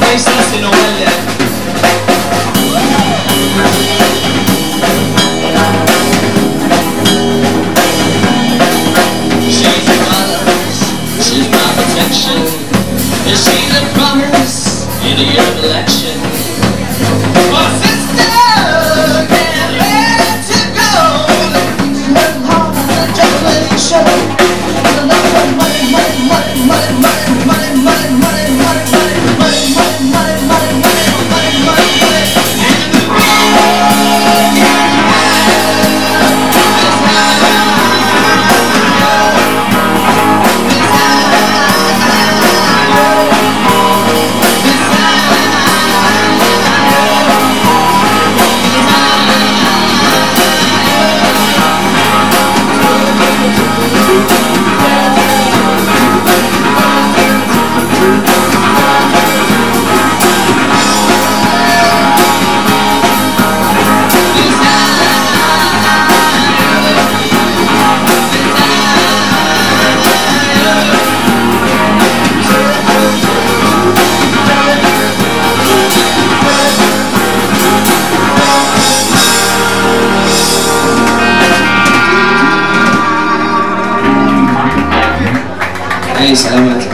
ما يسلسل ولا She's a promise, she's my protection. Is she the promise in your election? 谢。